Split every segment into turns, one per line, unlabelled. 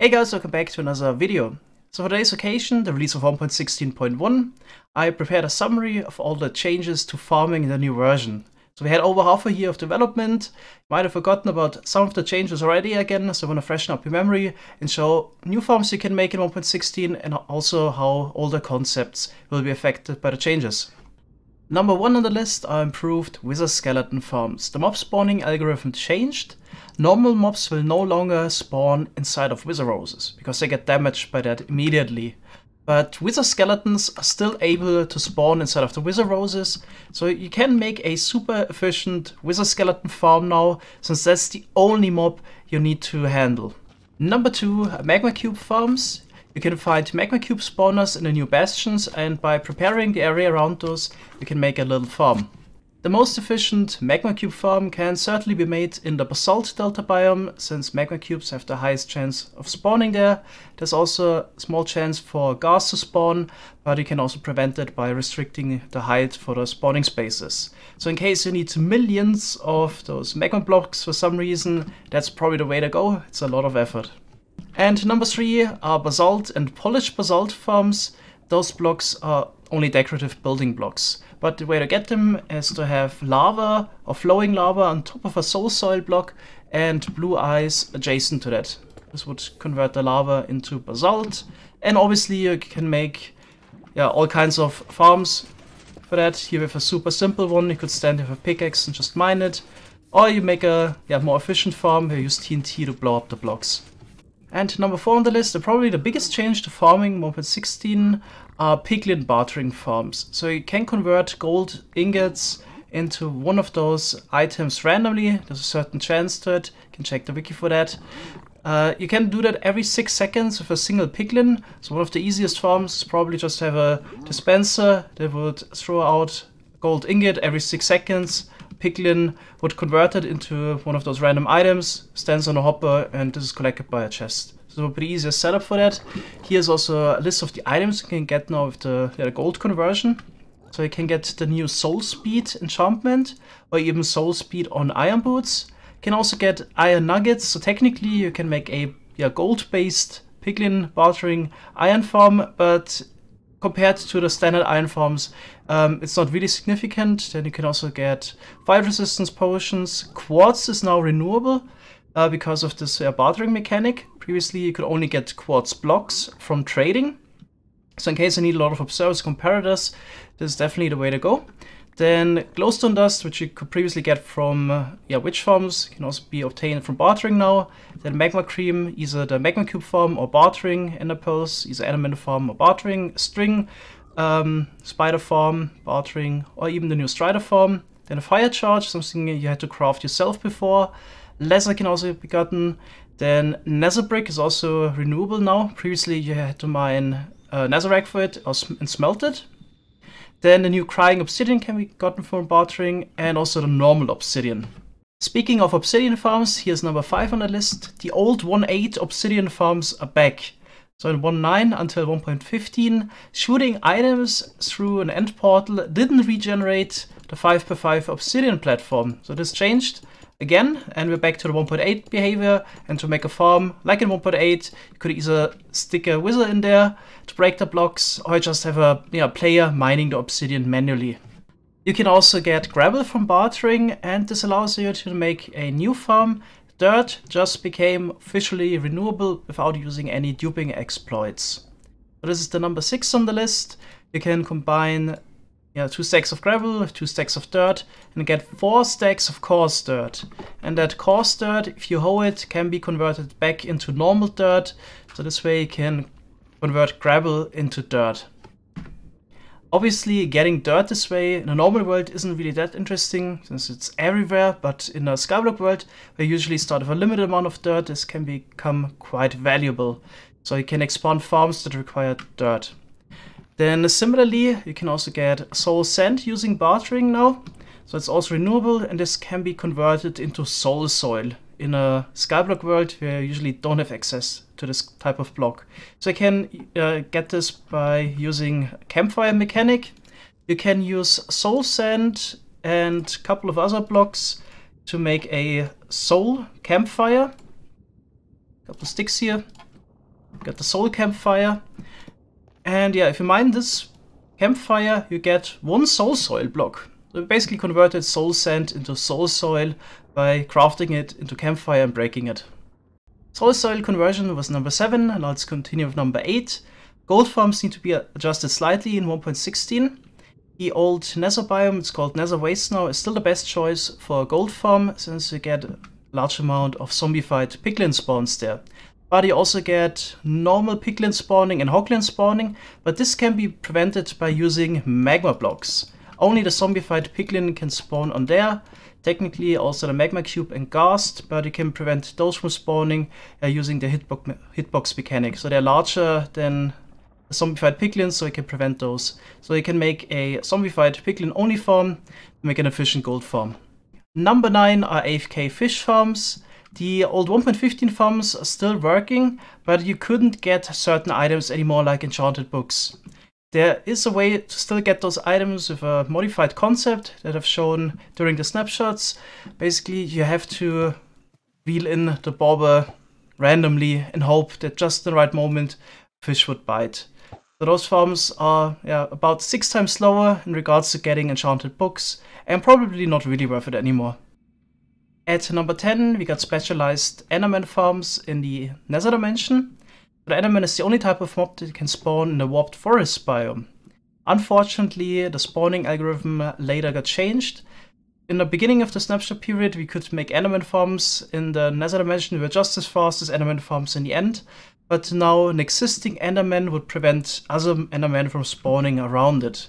Hey guys, welcome back to another video. So for today's occasion, the release of 1.16.1, I prepared a summary of all the changes to farming in the new version. So we had over half a year of development, you might have forgotten about some of the changes already again, so I want to freshen up your memory and show new farms you can make in 1.16 and also how older concepts will be affected by the changes. Number one on the list are improved wither skeleton farms. The mob spawning algorithm changed. Normal mobs will no longer spawn inside of wither roses because they get damaged by that immediately. But wither skeletons are still able to spawn inside of the wither roses, so you can make a super efficient wither skeleton farm now, since that's the only mob you need to handle. Number two, magma cube farms. You can find magma cube spawners in the new bastions and by preparing the area around those, you can make a little farm. The most efficient magma cube farm can certainly be made in the basalt delta biome, since magma cubes have the highest chance of spawning there. There's also a small chance for ghast to spawn, but you can also prevent it by restricting the height for the spawning spaces. So in case you need millions of those magma blocks for some reason, that's probably the way to go. It's a lot of effort. And number three are basalt and polished basalt farms. Those blocks are only decorative building blocks. But the way to get them is to have lava or flowing lava on top of a soul soil block and blue ice adjacent to that. This would convert the lava into basalt. And obviously you can make yeah, all kinds of farms for that. Here with a super simple one. You could stand with a pickaxe and just mine it. Or you make a yeah, more efficient farm where you use TNT to blow up the blocks. And number 4 on the list, probably the biggest change to farming 1.16 are piglin bartering farms. So you can convert gold ingots into one of those items randomly. There's a certain chance to it. You can check the wiki for that. Uh, you can do that every 6 seconds with a single piglin. So one of the easiest farms is probably just have a dispenser that would throw out gold ingot every 6 seconds Piglin would convert it into one of those random items, stands on a hopper, and this is collected by a chest. So a pretty easy setup for that. Here's also a list of the items you can get now with the, yeah, gold conversion. So you can get the new Soul Speed enchantment, or even Soul Speed on Iron Boots. You can also get Iron Nuggets, so technically you can make a yeah, gold-based Piglin bartering iron farm, but compared to the standard iron forms, um, it's not really significant. Then you can also get fire resistance potions. Quartz is now renewable uh, because of this uh, bartering mechanic. Previously, you could only get quartz blocks from trading. So in case I need a lot of observers comparators, this is definitely the way to go. Then glowstone dust, which you could previously get from uh, yeah, witch farms, can also be obtained from bartering now. Then magma cream, either the magma cube farm or bartering ender pearls, either Enderman farm or bartering string, um, spider farm, bartering, or even the new strider farm. Then a fire charge, something you had to craft yourself before. Leather can also be gotten. Then nether brick is also renewable now. Previously you had to mine uh, netherrack for it or sm and smelt it. Then the new Crying Obsidian can be gotten from bartering, and also the normal Obsidian. Speaking of Obsidian farms, here's number 5 on the list. The old 1.8 Obsidian farms are back. So in 1.9 until 1.15, shooting items through an end portal didn't regenerate the 5x5 Obsidian platform. So this changed again, and we're back to the 1.8 behavior. And to make a farm, like in 1.8, you could either stick a wither in there to break the blocks, or just have a you know, player mining the obsidian manually. You can also get gravel from bartering, and this allows you to make a new farm. Dirt just became officially renewable without using any duping exploits. So this is the number 6 on the list. You can combine yeah, two stacks of gravel, two stacks of dirt, and get four stacks of coarse dirt. And that coarse dirt, if you hoe it, can be converted back into normal dirt. So this way you can convert gravel into dirt. Obviously, getting dirt this way in a normal world isn't really that interesting since it's everywhere, but in a Skyblock world, where you usually start with a limited amount of dirt, this can become quite valuable. So you can expand farms that require dirt. Then similarly, you can also get soul sand using bartering now. So it's also renewable and this can be converted into soul soil in a skyblock world where you usually don't have access to this type of block. So I can uh, get this by using campfire mechanic. You can use soul sand and a couple of other blocks to make a soul campfire. Couple sticks here. got the soul campfire. And yeah, if you mine this campfire, you get one soul soil block. So we basically converted soul sand into soul soil by crafting it into campfire and breaking it. Soul soil conversion was number 7, and let's continue with number 8. Gold farms need to be adjusted slightly in 1.16. The old Nether biome, it's called Nether Waste now, is still the best choice for a gold farm since you get a large amount of zombified piglin spawns there. But you also get normal piglin spawning and hoglin spawning, but this can be prevented by using magma blocks. Only the zombified piglin can spawn on there. Technically also the magma cube and ghast, but you can prevent those from spawning uh, using the hitbox, hitbox mechanic. So they're larger than zombified piglins, so you can prevent those. So you can make a zombified piglin only farm make an efficient gold farm. Number 9 are AFK fish farms. The old 1.15 farms are still working, but you couldn't get certain items anymore like enchanted books. There is a way to still get those items with a modified concept that I've shown during the snapshots. Basically, you have to wheel in the bobber randomly and hope that just the right moment fish would bite. So those farms are yeah, about six times slower in regards to getting enchanted books, and probably not really worth it anymore. At number 10, we got specialized Enderman farms in the Nether Dimension. The Enderman is the only type of mob that can spawn in the Warped Forest biome. Unfortunately, the spawning algorithm later got changed. In the beginning of the snapshot period, we could make Enderman farms in the Nether Dimension were just as fast as Enderman farms in the end, but now an existing Enderman would prevent other Endermen from spawning around it.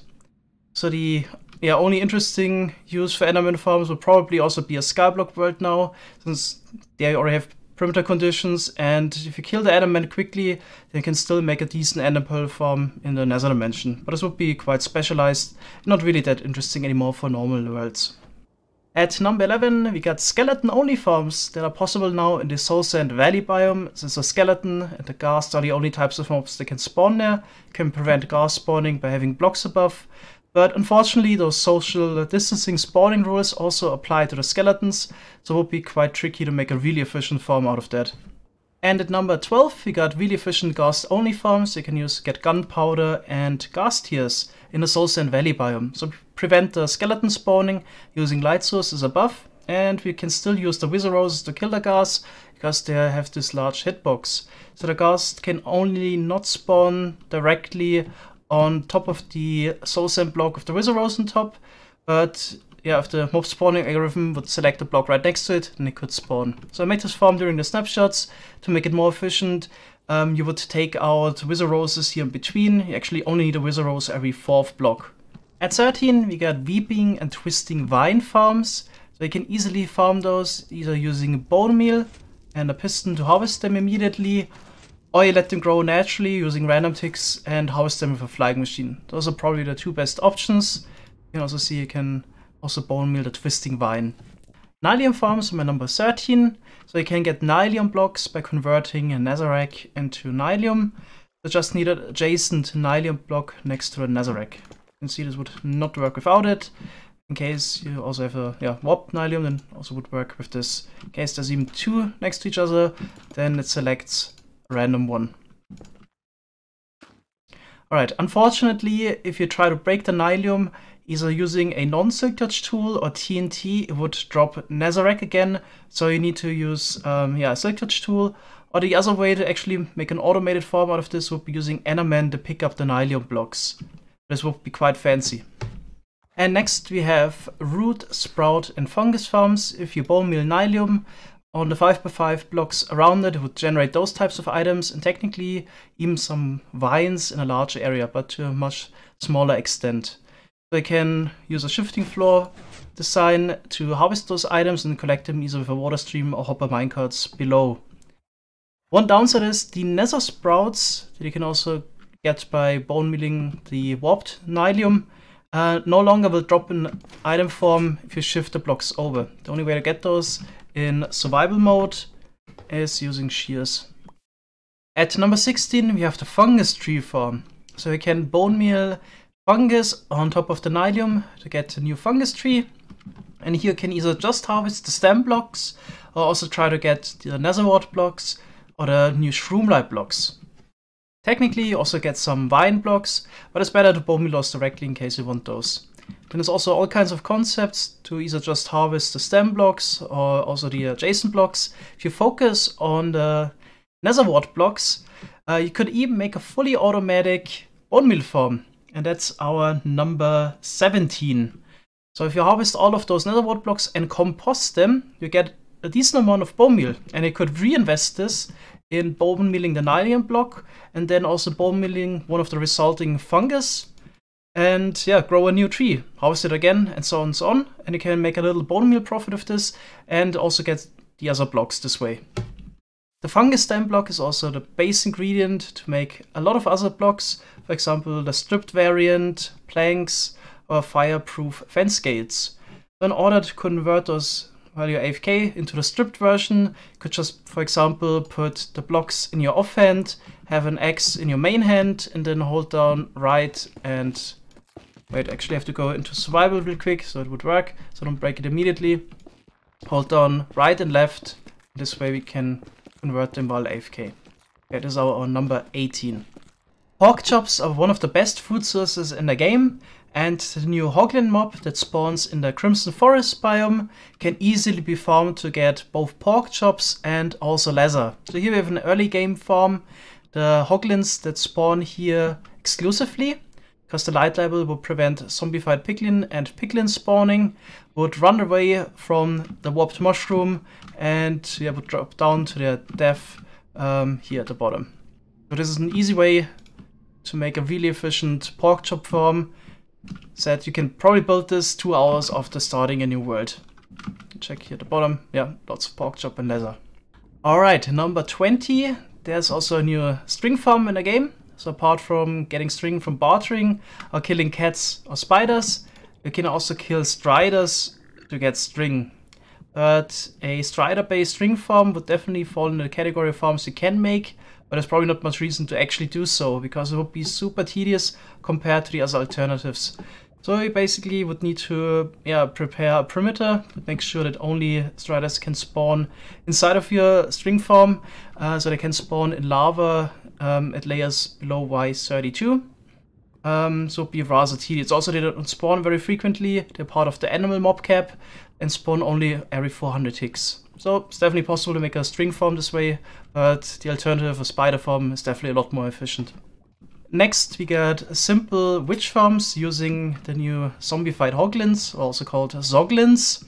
So the yeah, only interesting use for Enderman farms would probably also be a Skyblock world now, since they already have perimeter conditions, and if you kill the Enderman quickly, they can still make a decent Ender Pearl farm in the Nether Dimension. But this would be quite specialized, not really that interesting anymore for normal worlds. At number 11, we got skeleton-only farms that are possible now in the Soul Sand Valley biome. Since the skeleton and the ghast are the only types of mobs that can spawn there, can prevent ghast spawning by having blocks above. But unfortunately, those social distancing spawning rules also apply to the skeletons, so it would be quite tricky to make a really efficient farm out of that. And at number 12, we got really efficient ghast-only farms. You can use get gunpowder and ghast tears in the Soul Sand Valley biome. So prevent the skeleton spawning using light sources above. And we can still use the Wither Roses to kill the ghast because they have this large hitbox. So the ghast can only not spawn directly on top of the Soul Sand block of the Wither Rose on top, but yeah, if the mob spawning algorithm would select the block right next to it, then it could spawn. So I made this farm during the snapshots to make it more efficient. Um, you would take out Wither Roses here in between. You actually only need a Wither Rose every fourth block. At 13, we got Weeping and Twisting Vine farms. So you can easily farm those either using a bone meal and a piston to harvest them immediately, Oh, or you let them grow naturally using random ticks and harvest them with a flying machine. Those are probably the two best options. You can also see you can also bone meal the twisting vine. Nylium farms are my number 13, so you can get Nylium blocks by converting a Netherrack into Nylium. You just need an adjacent Nylium block next to the Netherrack. You can see this would not work without it. In case you also have a yeah, warped Nylium, then also would work with this. In case there's even two next to each other, then it selects a random one. Alright, unfortunately, if you try to break the Nylium, either using a non-silk touch tool or TNT, it would drop Netherrack again. So you need to use um, yeah, a silk touch tool. Or the other way to actually make an automated form out of this would be using Enderman to pick up the Nylium blocks. This would be quite fancy. And next we have root, sprout and fungus farms. If you bone meal Nylium, on the 5x5 blocks around it, it would generate those types of items and technically even some vines in a larger area, but to a much smaller extent. They can use a shifting floor design to harvest those items and collect them either with a water stream or hopper minecarts below. One downside is the nether sprouts that you can also get by bone mealing the warped nylium uh, no longer will drop in item form if you shift the blocks over. The only way to get those in survival mode is using shears. At number 16 we have the fungus tree farm. So you can bone meal fungus on top of the nylium to get a new fungus tree. And here you can either just harvest the stem blocks or also try to get the nether wart blocks or the new shroomlight blocks. Technically, you also get some vine blocks, but it's better to bone meal those directly in case you want those. Then there's also all kinds of concepts to either just harvest the stem blocks or also the adjacent blocks. If you focus on the nether wart blocks, uh, you could even make a fully automatic bone meal farm. And that's our number 17. So if you harvest all of those nether wart blocks and compost them, you get a decent amount of bone meal. And you could reinvest this in bone mealing the nylium block and then also bone mealing one of the resulting fungus and yeah, grow a new tree, harvest it again, and so on and so on. And you can make a little bone meal profit of this and also get the other blocks this way. The fungus stem block is also the base ingredient to make a lot of other blocks, for example, the stripped variant, planks, or fireproof fence gates. In order to convert those you're AFK into the stripped version, you could just, for example, put the blocks in your offhand, have an axe in your main hand, and then hold down right and Wait, actually I have to go into survival real quick so it would work. So don't break it immediately. Hold down right and left. This way we can convert them while AFK. That is our, our number 18. Pork chops are one of the best food sources in the game and the new Hoglin mob that spawns in the Crimson Forest biome can easily be farmed to get both pork chops and also leather. So here we have an early game farm, the Hoglins that spawn here exclusively because the light level would prevent zombified piglin and piglin spawning, would run away from the warped mushroom, and yeah, would drop down to their death um, here at the bottom. So this is an easy way to make a really efficient pork chop farm. Said you can probably build this two hours after starting a new world. Check here at the bottom. Yeah, lots of pork chop and leather. Alright, number 20. There's also a new string farm in the game. So apart from getting string from bartering or killing cats or spiders, you can also kill striders to get string. But a strider-based string farm would definitely fall in the category of farms you can make, but there's probably not much reason to actually do so, because it would be super tedious compared to the other alternatives. So you basically would need to yeah, prepare a perimeter to make sure that only striders can spawn inside of your string farm, uh, so they can spawn in lava um, at layers below Y32. Um, so be rather tedious. Also, they don't spawn very frequently. They're part of the animal mob cap and spawn only every 400 ticks. So it's definitely possible to make a string farm this way, but the alternative, a spider farm, is definitely a lot more efficient. Next, we get simple witch farms using the new zombified hoglins, also called zoglins.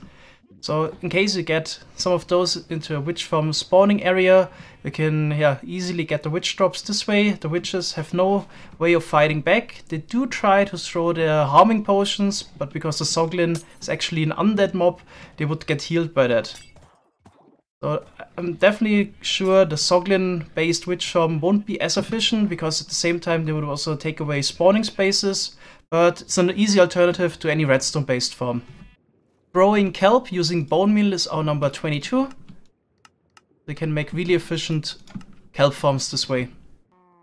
So in case you get some of those into a witch farm spawning area, you can yeah, easily get the witch drops this way. The witches have no way of fighting back. They do try to throw their harming potions, but because the Zoglin is actually an undead mob, they would get healed by that. So I'm definitely sure the Zoglin-based witch farm won't be as efficient because at the same time they would also take away spawning spaces, but it's an easy alternative to any redstone based farm. Growing kelp using bone meal is our number 22. They can make really efficient kelp farms this way.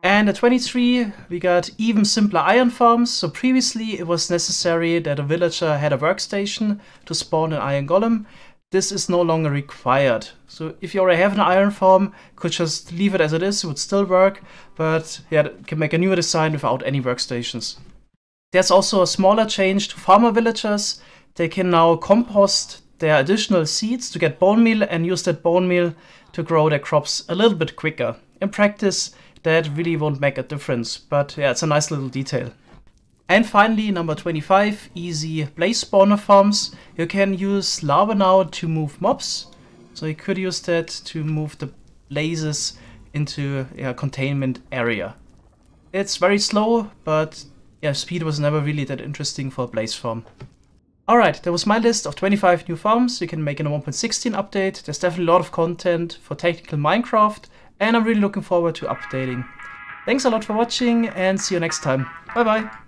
And at 23, we got even simpler iron farms. So previously it was necessary that a villager had a workstation to spawn an iron golem. This is no longer required. So if you already have an iron farm, could just leave it as it is, it would still work. But yeah, can make a newer design without any workstations. There's also a smaller change to farmer villagers they can now compost their additional seeds to get bone meal and use that bone meal to grow their crops a little bit quicker. In practice, that really won't make a difference, but yeah, it's a nice little detail. And finally, number 25, easy blaze spawner farms. You can use lava now to move mobs. So you could use that to move the blazes into a containment area. It's very slow, but yeah, speed was never really that interesting for a blaze farm. Alright, that was my list of 25 new farms you can make in a 1.16 update. There's definitely a lot of content for technical Minecraft, and I'm really looking forward to updating. Thanks a lot for watching, and see you next time. Bye bye!